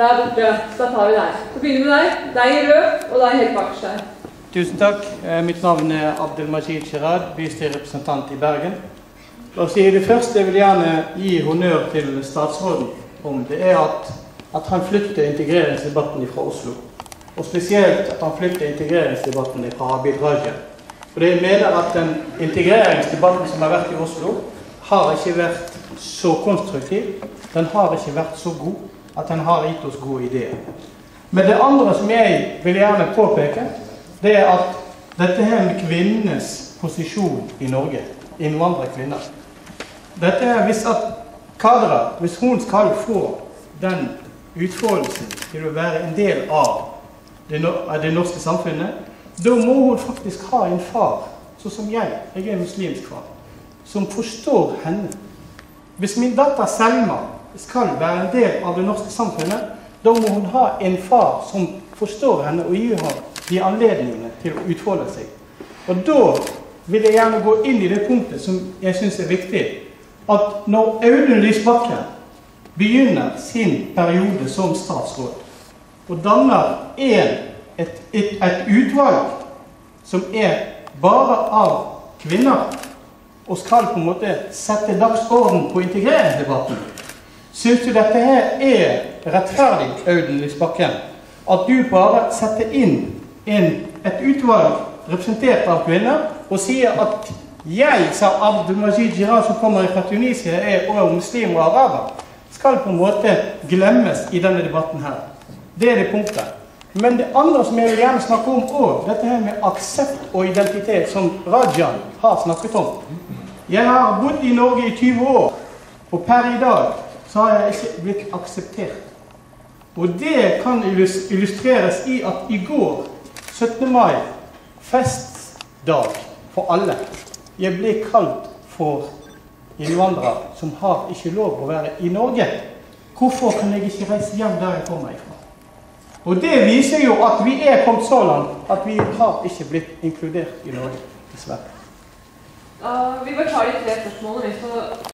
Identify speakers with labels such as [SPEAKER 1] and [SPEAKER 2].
[SPEAKER 1] Der borte. Så da tar vi deg. Så begynner vi med deg. Deg i rød, og deg helt bakerst der.
[SPEAKER 2] Tusen takk. Eh, Mitt navn er Abdelmajid Shirad, bystyrerepresentant i Bergen. La oss si det første jeg vil gjerne gi honnør til statsråden om, det er at, at han flytter integreringsdebatten fra Oslo. Og spesielt at han flytter integreringsdebatten fra Abid Raja. For jeg mener at den integreringsdebatten som har vært i Oslo, har ikke vært så konstruktiv. Den har ikke vært så god at han har gitt oss gode ideer. Men det andre som jeg vil gjerne påpeke, det er at dette her med kvinnenes posisjon i Norge, innvandrerkvinner Dette er hvis at Kadra, hvis hun skal få den utfoldelsen til å være en del av det, det norske samfunnet, da må hun faktisk ha en far, sånn som jeg, jeg er muslimsk far, som forstår henne. Hvis min datter Selma skal være en del av det norske samfunnet, da må hun ha en far som forstår henne og gir henne de anledningene til å utfolde seg. Og da vil jeg gjerne gå inn i det punktet som jeg syns er viktig. At når Audun Lysbakken begynner sin periode som statsråd og danner en, et, et, et utvalg som er bare av kvinner, og skal på en måte sette dagsorden på integreringsdebatten, syns du dette her er rettferdig, Audun Lysbakken? At du bare setter inn en, et utvalg representert av kvinner, og sier at jeg, sa Abdelmajid Jiran, som kommer fra Tunisia, er også muslim og araber, skal på en måte glemmes i denne debatten her. Det er det punktet. Men det andre som jeg vil gjerne snakke om òg, dette her med aksept og identitet, som Rajan har snakket om. Jeg har bodd i Norge i 20 år, og per i dag så har jeg ikke blitt akseptert. Og det kan illustreres i at i går, 17. mai, festdag for alle, jeg ble kalt for innvandrere som har ikke lov å være i Norge. Hvorfor kan jeg ikke reise hjem der jeg kommer ifra? Og det viser jo at vi er kommet så langt at vi har ikke blitt inkludert i Norge, dessverre.
[SPEAKER 1] Uh, vi bare tar de tre spørsmålene,